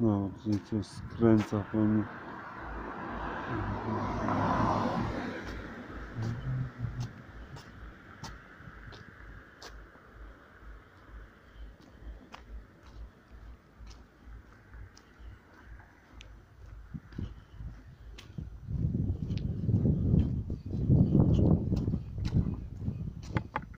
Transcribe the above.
No, gdzie coś skręca pewnie.